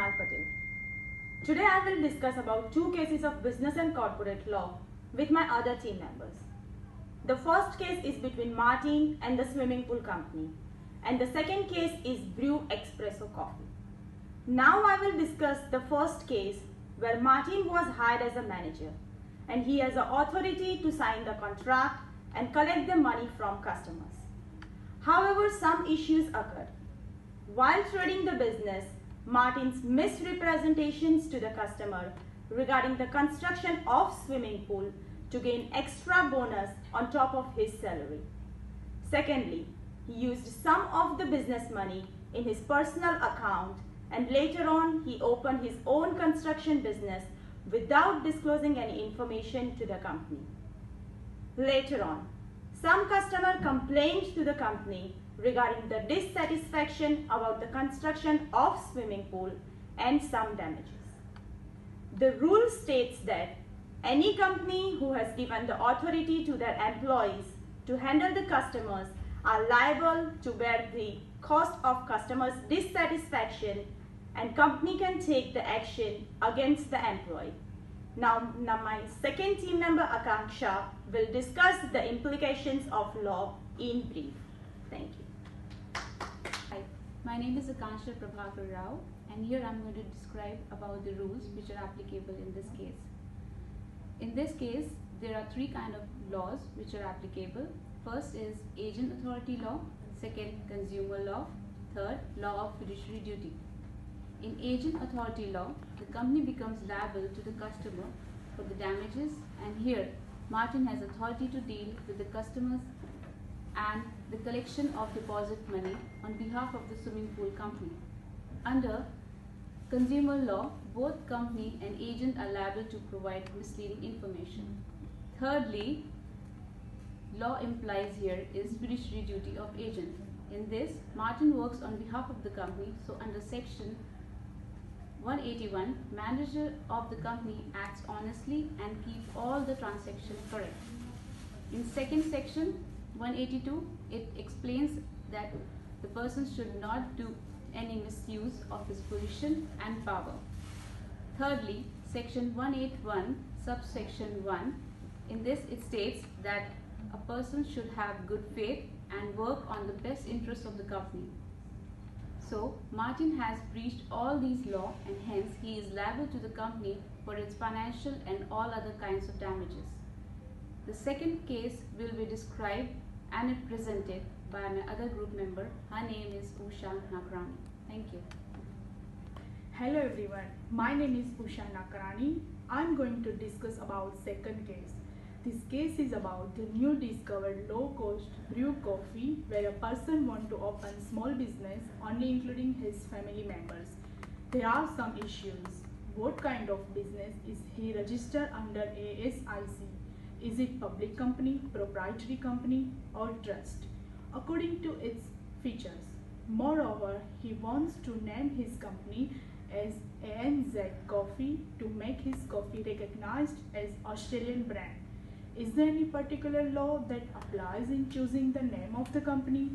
Krunal Patel. Today I will discuss about two cases of business and corporate law with my other team members. The first case is between Martin and the swimming pool company and the second case is Brew Espresso Coffee. Now I will discuss the first case where Martin was hired as a manager and he has the authority to sign the contract and collect the money from customers. However, some issues occurred. While trading the business, Martin's misrepresentations to the customer regarding the construction of swimming pool to gain extra bonus on top of his salary. Secondly, he used some of the business money in his personal account and later on he opened his own construction business without disclosing any information to the company. Later on, some customer complained to the company regarding the dissatisfaction about the construction of swimming pool and some damages. The rule states that any company who has given the authority to their employees to handle the customers are liable to bear the cost of customers' dissatisfaction and company can take the action against the employee. Now, now my second team member Akanksha will discuss the implications of law in brief. Thank you. My name is Akanksha Prabhakar Rao and here I'm going to describe about the rules which are applicable in this case. In this case, there are three kind of laws which are applicable. First is agent authority law, second consumer law, third law of fiduciary duty. In agent authority law, the company becomes liable to the customer for the damages and here Martin has authority to deal with the customers and the collection of deposit money on behalf of the swimming pool company. Under consumer law, both company and agent are liable to provide misleading information. Thirdly, law implies here is fiduciary duty of agent. In this, Martin works on behalf of the company, so under section 181, manager of the company acts honestly and keep all the transactions correct. In second section 182, it explains that the person should not do any misuse of his position and power. Thirdly, section 181, subsection 1, in this it states that a person should have good faith and work on the best interests of the company. So, Martin has breached all these laws and hence he is liable to the company for its financial and all other kinds of damages. The second case will be described and it presented by my other group member. Her name is Usha Nakrani. Thank you. Hello everyone, my name is Usha Nakrani. I'm going to discuss about second case. This case is about the new discovered low-cost brew coffee where a person want to open small business only including his family members. There are some issues. What kind of business is he registered under ASIC? Is it public company, proprietary company or trust? According to its features. Moreover, he wants to name his company as ANZ Coffee to make his coffee recognized as Australian brand. Is there any particular law that applies in choosing the name of the company?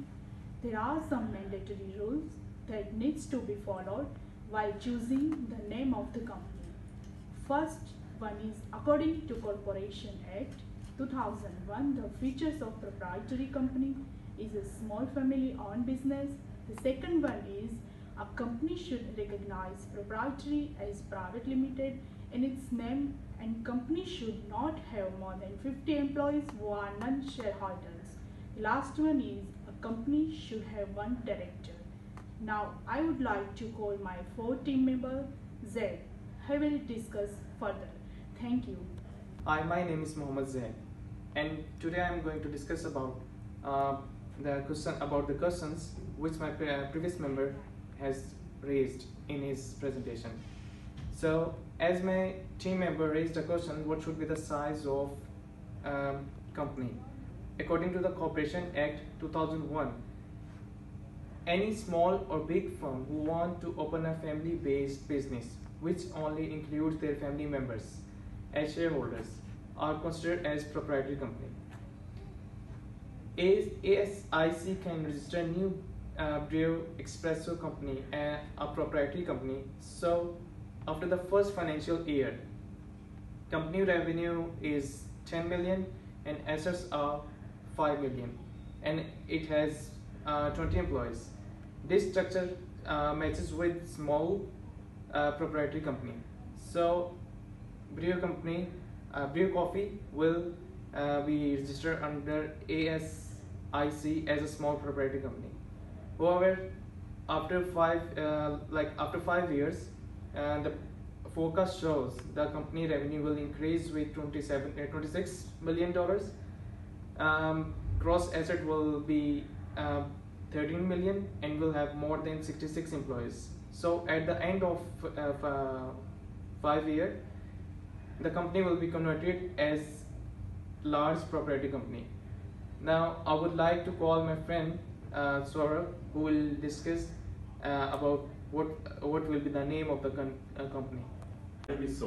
There are some mandatory rules that needs to be followed while choosing the name of the company. First one is according to Corporation Act 2001 the features of proprietary company is a small family owned business. The second one is a company should recognize proprietary as private limited in its name and company should not have more than 50 employees who are non-shareholders. The last one is a company should have one director. Now I would like to call my four team member Zaid. I will discuss further. Thank you. Hi, my name is Mohammed Zaid and today I am going to discuss about uh, the question about the questions which my pre previous member has raised in his presentation. So as my team member raised a question, what should be the size of um, company? According to the Corporation Act 2001, any small or big firm who want to open a family-based business, which only includes their family members as shareholders, are considered as proprietary company. ASIC can register new uh, Brew Espresso Company, a, a proprietary company. So, after the first financial year, company revenue is 10 million and assets are 5 million, and it has uh, 20 employees. This structure uh, matches with small uh, proprietary company. So, Brew Company, uh, Brew Coffee will uh, be registered under ASIC as a small proprietary company. However, after five, uh, like after five years, uh, the forecast shows the company revenue will increase with 27, uh, 26 million dollars. Um, gross asset will be uh, 13 million and will have more than 66 employees. So at the end of uh, uh, five year, the company will be converted as large proprietary company. Now I would like to call my friend uh, who will discuss uh, about what what will be the name of the uh, company. My name is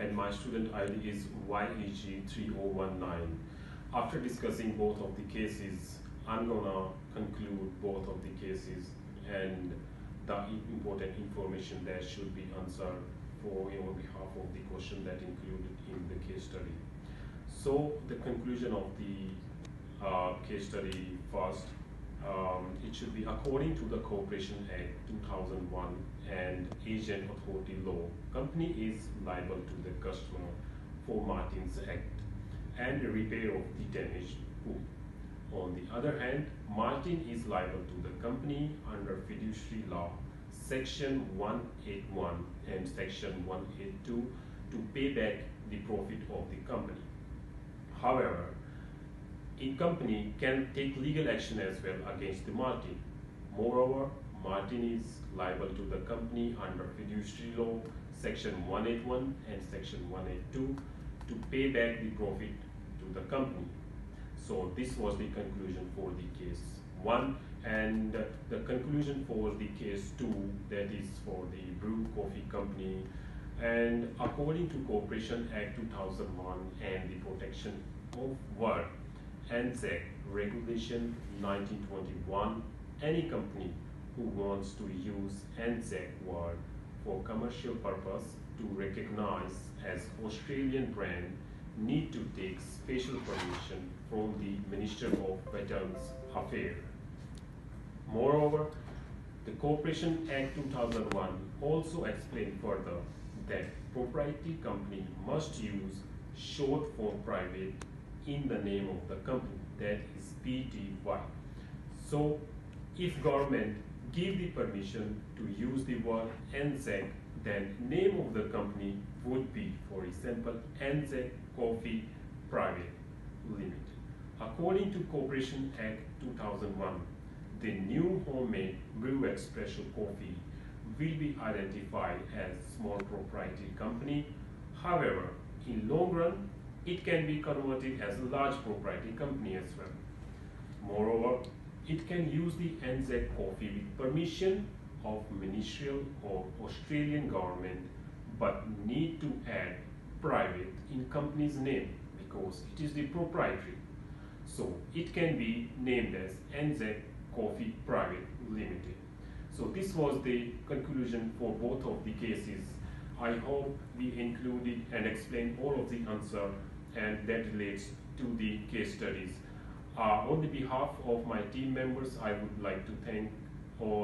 and my student ID is YEG3019. After discussing both of the cases, I'm gonna conclude both of the cases and the important information that should be answered for on behalf of the question that included in the case study. So the conclusion of the uh, case study first, um, it should be according to the Corporation Act 2001 and Agent Authority Law, company is liable to the customer for Martin's Act and the repair of the damaged pool. On the other hand, Martin is liable to the company under fiduciary law, section 181 and section 182 to pay back the profit of the company. However, a company can take legal action as well against the Martin. Moreover, Martin is liable to the company under fiduciary law, section 181 and section 182 to pay back the profit to the company. So this was the conclusion for the case one, and the conclusion for the case two, that is for the Brew Coffee Company. And according to Corporation Act 2001 and the Protection of Word, ANZAC Regulation 1921, any company who wants to use ANZAC word for commercial purpose to recognize as Australian brand need to take special permission from the Minister of Veterans Affairs. Moreover, the Corporation Act 2001 also explained further that proprietary company must use short form private in the name of the company, that is PTY. So, if government give the permission to use the word ANZAC, then name of the company would be, for example, ANZAC Coffee Private Limited. According to Corporation Act 2001, the new homemade brew espresso coffee will be identified as small proprietary company. However, in long run, it can be converted as a large proprietary company as well. Moreover, it can use the ANZAC coffee with permission of ministerial or Australian government but need to add private in company's name because it is the proprietary. So it can be named as ANZAC Coffee Private Limited. So this was the conclusion for both of the cases. I hope we included and explained all of the answer and that relates to the case studies. Uh, on the behalf of my team members, I would like to thank all